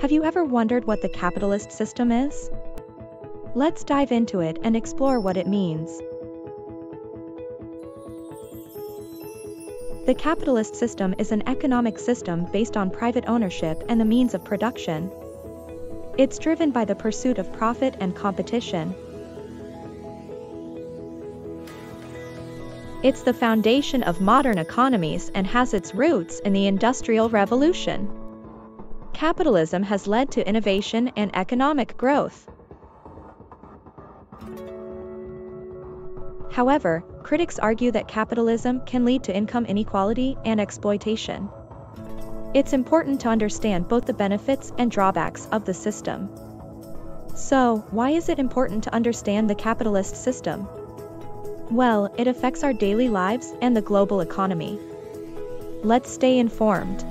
Have you ever wondered what the capitalist system is? Let's dive into it and explore what it means. The capitalist system is an economic system based on private ownership and the means of production. It's driven by the pursuit of profit and competition. It's the foundation of modern economies and has its roots in the Industrial Revolution. Capitalism has led to innovation and economic growth. However, critics argue that capitalism can lead to income inequality and exploitation. It's important to understand both the benefits and drawbacks of the system. So, why is it important to understand the capitalist system? Well, it affects our daily lives and the global economy. Let's stay informed.